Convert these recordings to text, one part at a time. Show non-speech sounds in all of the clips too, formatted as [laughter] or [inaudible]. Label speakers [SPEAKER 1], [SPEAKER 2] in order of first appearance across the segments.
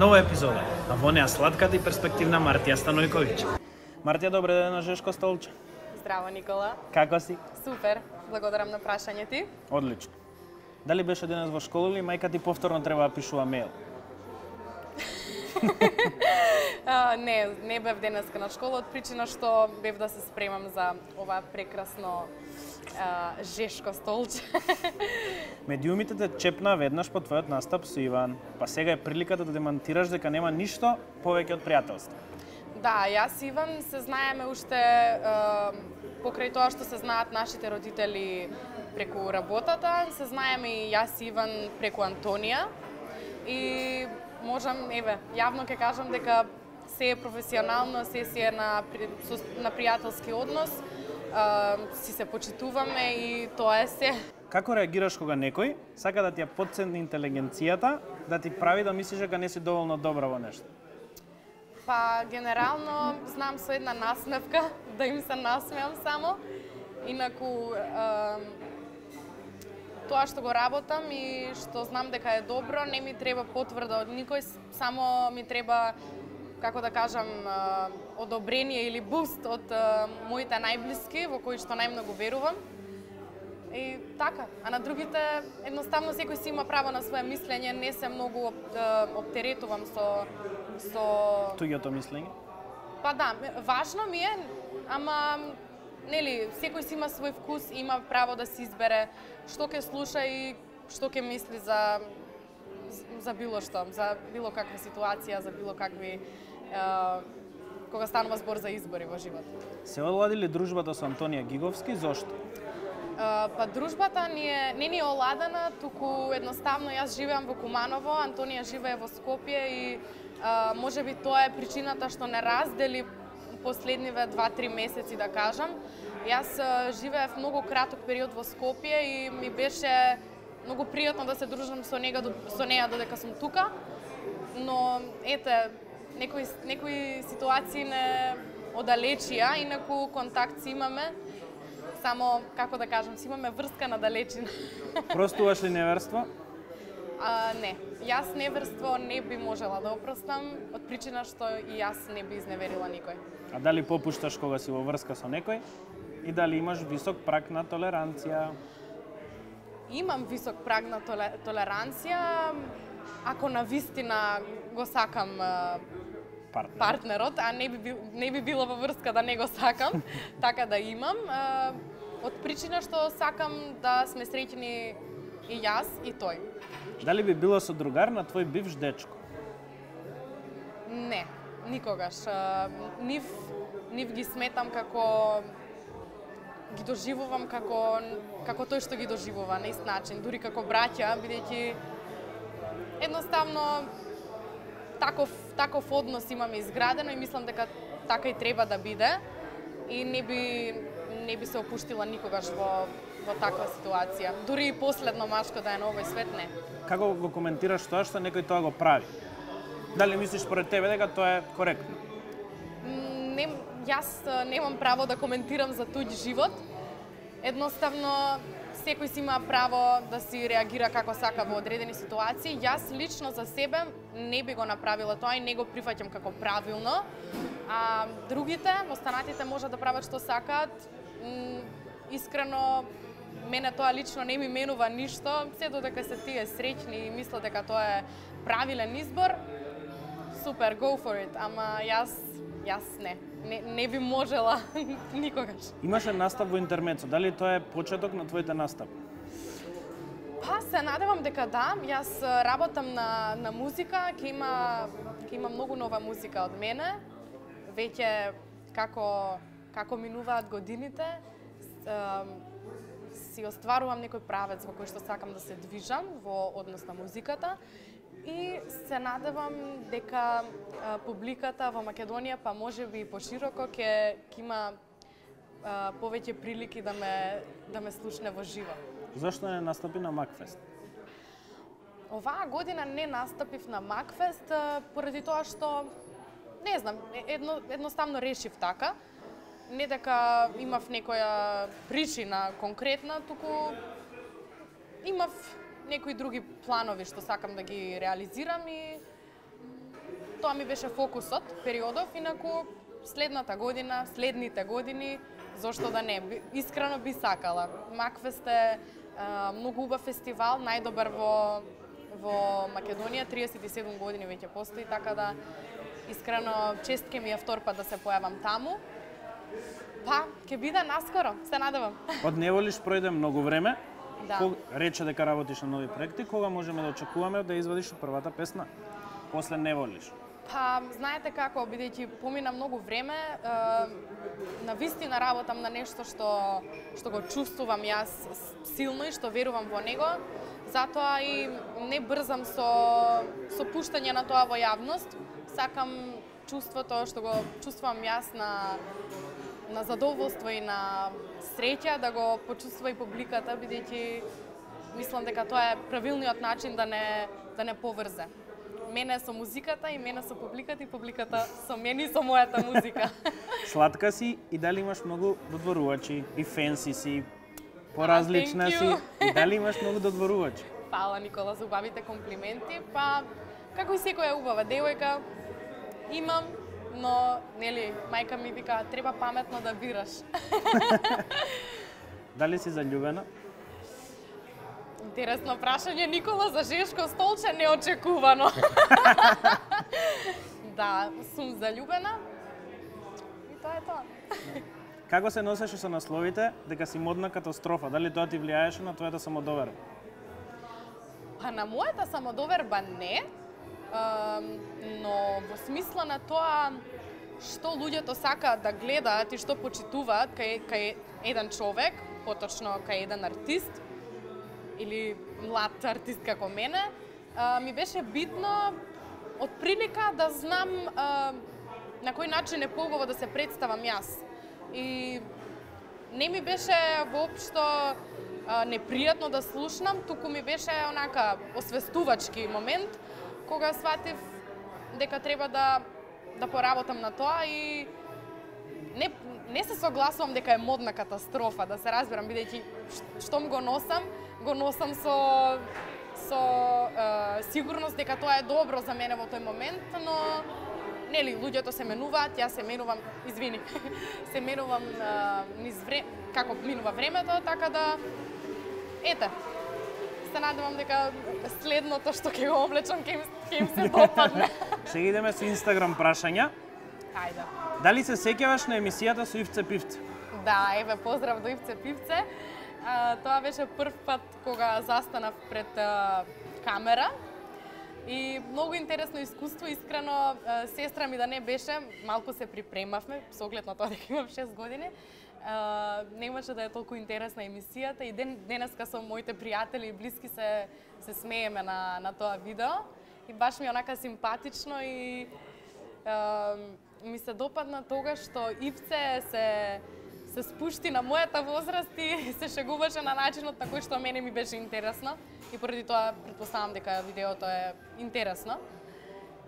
[SPEAKER 1] Нова епизода, а во неа сладката и перспективна Мартија Станојковиќ. Мартија, добре ден на Жешко столче.
[SPEAKER 2] Здраво, Никола.
[SPEAKER 1] Како си?
[SPEAKER 2] Супер. Благодарам на прашање ти.
[SPEAKER 1] Одлично. Дали беше денес во школа или мајка ти повторно треба да пишува мејл?
[SPEAKER 2] А, не, не бев денеска на школа од причина што бев да се спремам за ова прекрасно а, жешко столче. [laughs]
[SPEAKER 1] Медиумите те чепна веднаш по твојот настап со Иван, па сега е приликата да демантираш дека нема ништо повеќе од пријателство.
[SPEAKER 2] да, јас и Иван се знаеме уште а, покрај тоа што се знаат нашите родители преку работата, се знаеме и јас и Иван преку Антонија. И можам, еве, јавно ќе кажам дека се е професионално, се си е на, на пријателски однос, а, си се почитуваме и тоа е се.
[SPEAKER 1] Како реагираш кога некој сака да ти ја подцени интелигенцијата, да ти прави да мислиш дека не си доволно добра во нешто?
[SPEAKER 2] Па, генерално, знам со една насмевка, [laughs] да им се насмеам само. Инаку, ем, тоа што го работам и што знам дека е добро, не ми треба потврда од никој, само ми треба, како да кажам, одобрение или буст од моите најблиски, во кои што најмногу верувам. И така, а на другите едноставно секој си има право на свое мислење, не се многу оптеретувам со со
[SPEAKER 1] Туѓото мислење?
[SPEAKER 2] Па да, важно ми е, ама нели, секој си има свој вкус, има право да си избере што ќе слуша и што ќе мисли за за било што, за било каква ситуација, за било какви е, кога станува збор за избори во живот.
[SPEAKER 1] Се одлади ли дружбата со Антонија Гиговски? Зошто?
[SPEAKER 2] Па дружбата ни е, не ни е оладена, туку едноставно јас живеам во Куманово, Антонија живее во Скопје и а, може би тоа е причината што не раздели последниве 2-3 месеци да кажам. Јас живеев многу краток период во Скопје и ми беше многу пријатно да се дружам со нега со неа додека сум тука. Но ете, некои некои ситуации не одалечија, инаку контакт си имаме само како да кажам, си имаме врска на далечина. [laughs]
[SPEAKER 1] Простуваш ли неверство?
[SPEAKER 2] А, не, јас неверство не би можела да опростам од причина што и јас не би изневерила никој.
[SPEAKER 1] А дали попушташ кога си во врска со некој? И дали имаш висок прак на толеранција?
[SPEAKER 2] Имам висок праг на толе, толеранција, ако на вистина го сакам а,
[SPEAKER 1] Партнер.
[SPEAKER 2] партнерот, а не би, не би било во врска да не го сакам, [laughs] така да имам. Од причина што сакам да сме среќни и јас и тој.
[SPEAKER 1] Дали би било со другар на твој бивш дечко?
[SPEAKER 2] Не, никогаш. Нив, нив ги сметам како ги доживувам како како тој што ги доживува на ист начин, дури како браќа, бидејќи едноставно таков таков однос имаме изградено и мислам дека така и треба да биде и не би не би се опуштила никогаш во во таква ситуација. Дури и последно машко да е на овој свет не.
[SPEAKER 1] Како го коментираш тоа што некој тоа го прави? Дали мислиш според тебе дека тоа е коректно?
[SPEAKER 2] Не, јас немам право да коментирам за туѓ живот. Едноставно, секој си има право да си реагира како сака во одредени ситуации. Јас лично за себе не би го направила тоа и не го прифаќам како правилно. А другите, останатите можат да прават што сакаат. Искрено, мене тоа лично не ми менува ништо, се додека се тие среќни и мислат дека тоа е правилен избор, супер, go for it, ама јас, јас не. Не, не би можела [laughs] никогаш.
[SPEAKER 1] Имаше настап во интермецо. Дали тоа е почеток на твоите настапи?
[SPEAKER 2] Па се надевам дека да, јас работам на, на музика, ќе има, ќе има многу нова музика од мене. Веќе како, како минуваат годините, си остварувам некој правец во кој што сакам да се движам во однос на музиката и се надевам дека а, публиката во Македонија, па може би и пошироко, ќе има а, повеќе прилики да ме да ме слушне во живо.
[SPEAKER 1] Зошто не настапи на Макфест?
[SPEAKER 2] Оваа година не настапив на Макфест а, поради тоа што не знам, едно, едноставно решив така. Не дека имав некоја причина конкретна, туку имав некои други планови што сакам да ги реализирам и тоа ми беше фокусот, периодов, инаку следната година, следните години, зошто да не, искрено би сакала. Макфест е а, многу убав фестивал, најдобар во во Македонија, 37 години веќе постои, така да искрено чест ке ми е втор пат да се појавам таму. Па, ќе биде наскоро, се надевам.
[SPEAKER 1] Од Неволиш пројде многу време.
[SPEAKER 2] Да.
[SPEAKER 1] Ког, рече дека работиш на нови проекти, кога можеме да очекуваме да извадиш првата песна? После Неволиш.
[SPEAKER 2] Па, знаете како, бидејќи помина многу време, е, на вистина работам на нешто што што го чувствувам јас силно и што верувам во него. Затоа и не брзам со со пуштање на тоа во јавност. Сакам чувството што го чувствувам јас на на задоволство и на среќа да го почувствува и публиката бидејќи мислам дека тоа е правилниот начин да не да не поврзе. Мене со музиката и мене со публиката и публиката со мене и со мојата музика. [laughs]
[SPEAKER 1] Сладка си и дали имаш многу додворувачи и фенси си, поразлична си и дали имаш [laughs] многу додворувачи?
[SPEAKER 2] Фала Никола за убавите комплименти, па како и секоја убава девојка имам, но нели мајка ми вика треба паметно да бираш. [laughs]
[SPEAKER 1] Дали си заљубена?
[SPEAKER 2] Интересно прашање Никола за жешко столче неочекувано. [laughs] да, сум заљубена. И тоа е тоа.
[SPEAKER 1] Како се носеше со насловите дека си модна катастрофа? Дали тоа ти влијаеше на твојата самодоверба?
[SPEAKER 2] Па на мојата самодоверба не, ам, но во смисла на тоа што луѓето сакаат да гледаат и што почитуваат кај, кај еден човек, поточно кај еден артист или млад артист како мене, а, ми беше битно од прилика да знам а, на кој начин е поубаво да се представам јас. И не ми беше воопшто непријатно да слушнам, туку ми беше онака освестувачки момент кога сватив дека треба да да поработам на тоа и не не се согласувам дека е модна катастрофа, да се разберам бидејќи штом го носам, го носам со со е, сигурност дека тоа е добро за мене во тој момент, но нели луѓето се менуваат, јас се менувам, извини, [laughs] се менувам е, низ вре, како минува времето, така да ете, се надевам дека следното што ќе го облечам ќе им, се допадне. [laughs]
[SPEAKER 1] Сега идеме со Инстаграм прашања.
[SPEAKER 2] Ајде.
[SPEAKER 1] Дали се сеќаваш на емисијата со Ивце Пивце?
[SPEAKER 2] Да, еве поздрав до Ивце Пивце. А, тоа беше прв пат кога застанав пред а, камера. И многу интересно искуство, искрено, а, сестра ми да не беше, малку се припремавме, со оглед на тоа дека имам 6 години. Немаше да е толку интересна емисијата и ден, денеска со моите пријатели и блиски се, се смееме на, на тоа видео. И баш ми е онака симпатично и а, ми се допадна тогаш што Ивце се се спушти на мојата возраст и [laughs] се шегуваше на начинот на кој што мене ми беше интересно и поради тоа претпоставам дека видеото е интересно.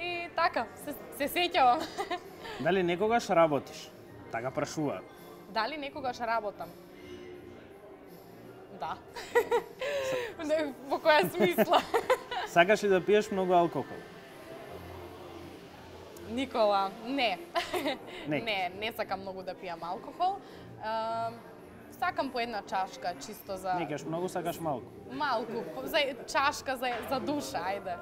[SPEAKER 2] И така, се, се сеќавам. [laughs]
[SPEAKER 1] Дали некогаш работиш? Така прашуваат.
[SPEAKER 2] Дали некогаш работам? Да. Не, Во која смисла?
[SPEAKER 1] Сакаш ли да пиеш многу алкохол?
[SPEAKER 2] Никола, не.
[SPEAKER 1] Не.
[SPEAKER 2] не, не сакам многу да пијам алкохол. А, сакам по една чашка, чисто за...
[SPEAKER 1] Не кажеш многу, сакаш малку.
[SPEAKER 2] Малку, за чашка за, за душа, ајде.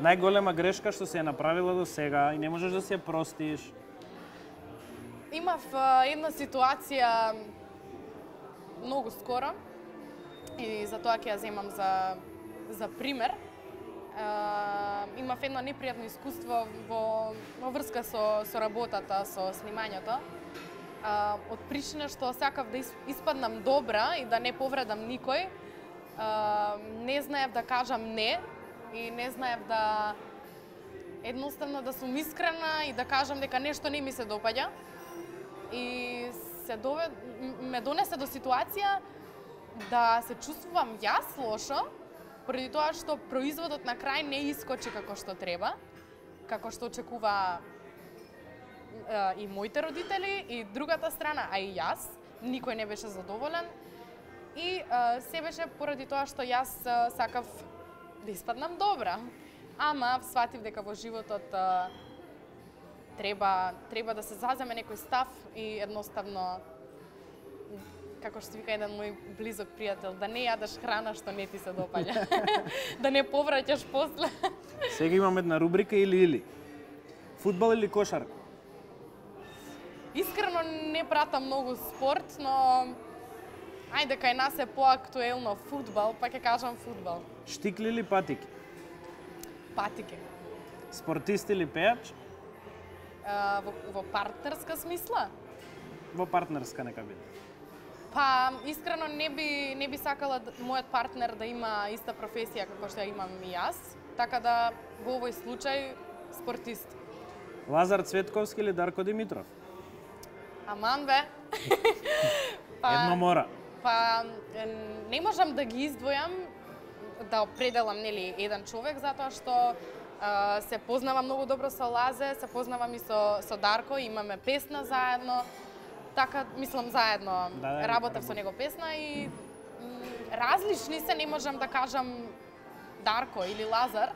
[SPEAKER 1] Најголема грешка што си ја направила до сега и не можеш да си ја простиш.
[SPEAKER 2] Имав една ситуација многу скоро и за тоа ќе ја земам за, за пример. Е, имав едно непријатно искуство во, во врска со, со работата, со снимањето. Е, од причина што сакав да испаднам добра и да не повредам никој, е, не знаев да кажам не и не знаев да едноставно да сум искрена и да кажам дека нешто не ми се допаѓа и се довед, ме донесе до ситуација да се чувствувам јас лошо, поради тоа што производот на крај не искочи како што треба, како што очекува и моите родители, и другата страна, а и јас, никој не беше задоволен. И се беше поради тоа што јас сакав да испаднам добра. ама сватив дека во животот треба треба да се заземе некој став и едноставно како што вика еден мој близок пријател, да не јадеш храна што не ти се допаѓа. [laughs] да не повраќаш после.
[SPEAKER 1] Сега имам една рубрика или или. Фудбал или кошарка?
[SPEAKER 2] Искрено не пратам многу спорт, но ајде кај нас е поактуелно фудбал, па ќе кажам фудбал.
[SPEAKER 1] Штикли или патики?
[SPEAKER 2] Патике.
[SPEAKER 1] Спортист или пејач?
[SPEAKER 2] А, во, во партнерска смисла?
[SPEAKER 1] Во партнерска нека биде.
[SPEAKER 2] Па, искрено не би не би сакала мојот партнер да има иста професија како што ја имам и јас, така да во овој случај спортист.
[SPEAKER 1] Лазар Цветковски или Дарко Димитров?
[SPEAKER 2] Аман бе. [laughs]
[SPEAKER 1] Едно мора.
[SPEAKER 2] Па не можам да ги издвојам, да определам нели еден човек затоа што се познавам многу добро со Лазе, се познавам и со со Дарко, имаме песна заедно. Така мислам заедно
[SPEAKER 1] Да, да,
[SPEAKER 2] работев со него песна и различни се, не можам да кажам Дарко или Лазар.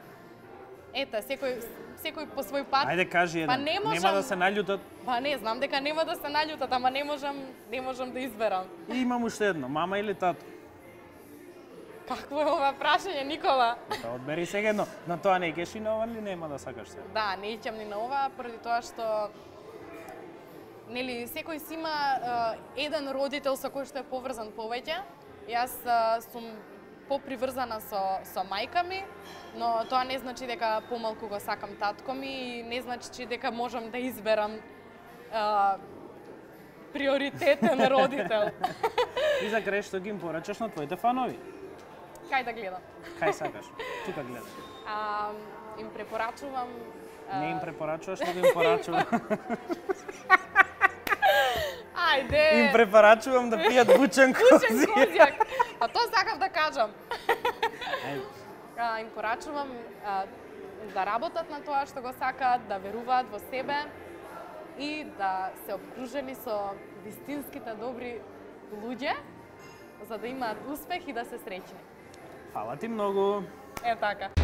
[SPEAKER 2] Ете, секој секој по свој пат.
[SPEAKER 1] Ајде кажи.
[SPEAKER 2] Па не
[SPEAKER 1] Нема
[SPEAKER 2] можам.
[SPEAKER 1] да се наљутат.
[SPEAKER 2] Па не, знам дека нема да се наљутат, ама не можам, не можам да изберам.
[SPEAKER 1] И имам уште едно, мама или тато?
[SPEAKER 2] Какво е ова прашање, Никола?
[SPEAKER 1] Па одбери сега едно. На тоа не икеш и на ова или нема да сакаш се?
[SPEAKER 2] Да, не иќам ни на ова, поради тоа што нели секој си има е, еден родител со кој што е поврзан повеќе. Јас е, сум поприврзана со со мајка ми, но тоа не значи дека помалку го сакам татко ми и не значи дека можам да изберам а, приоритетен [laughs] родител.
[SPEAKER 1] И за крај што ги им порачаш на твоите фанови?
[SPEAKER 2] Кај да гледам?
[SPEAKER 1] Кај сакаш? Тука гледај. [laughs]
[SPEAKER 2] А, им препорачувам а,
[SPEAKER 1] Не им препорачуваш, него им порачувам. [laughs]
[SPEAKER 2] Ајде!
[SPEAKER 1] им препорачувам да пијат бучен
[SPEAKER 2] Кучен
[SPEAKER 1] кози.
[SPEAKER 2] козјак. А тоа сакам да кажам. [laughs] А, им порачувам а, да работат на тоа што го сакаат, да веруваат во себе и да се обкружени со вистинските добри луѓе за да имаат успех и да се среќни.
[SPEAKER 1] Фала ти многу.
[SPEAKER 2] Е така.